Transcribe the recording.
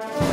you